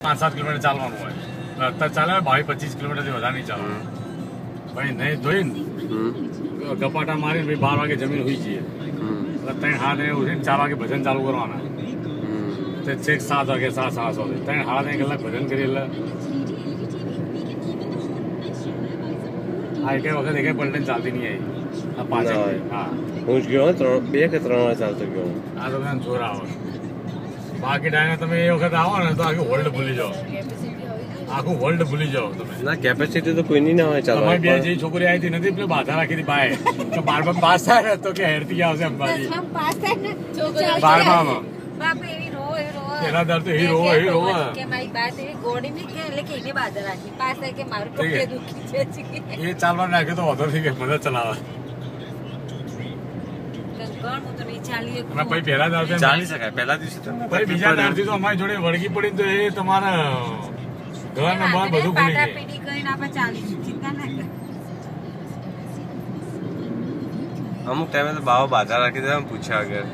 પાંચ સાત કિલોમીટર ચાલવાનું હોય. અત્યારે ચાલે બાવીસ પચીસ કિલોમીટરથી વધારે નહીં ચાલવાનું ભાઈ નહીં હમ ગપાટા મારીને ભાઈ બાર વાગે જમીન હોઈ જઈએ. હમ એટલે ત્રણ હાથ ઉઠીને ચાર વાગે ભજન ચાલુ કરવાના. તે છેક સાત વાગે સાત સાત વાગે. ત્રણ હાથ એક કલાક ભજન કરી એટલે આ એક વખત એક પલટન ચાલતી નહીં આવી. આ પાછળ હા. હું જ ગયો ત્રણ બે કે ત્રણ વાર ચાલતો ગયો આ તો જોરા આવે. બાકી ડાયને તમે એ વખત આવો ને તો આખું વર્લ્ડ ભૂલી જાઓ. આખું વર્લ્ડ ભૂલી જાઓ તમે. ના કેપેસિટી તો કોઈની ના હોય ચાલવા. તમારી બે જે છોકરી આવી હતી નથી પેલી બાધા રાખી હતી બાય તો બારમાં પાસ થાય ને તો કે હેરતી આવશે અંબાજી પાસ થાય બારમામાં. બાપ એવી રોવો એના દર તો એવી રોવો, કે એવી રોવો. કે મારી બાત એવી ગોળી ની કે એટલે કે એને બાધા રાખી. પાસ થાય કે મારું પગે દુખી છે. એ ચાલવા નાખે તો વધુ થઈ કે મને ચલાવે. ચાલી શકું. અને પછી પહેલા દાડે ચાલી શકાય પહેલા દિવસે બીજા દાડથી તો અમારી જોડે વળગી પડી તો એ તમારા ઘર ને બહાર બધું ભૂલી જાય પીડી કરીને આપણે ચાલીશું. ચિંતા ના કર. અમુક ટાઈમે તો બાવા બાધા રાખી દે પૂછ્યા વગર